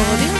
Oh.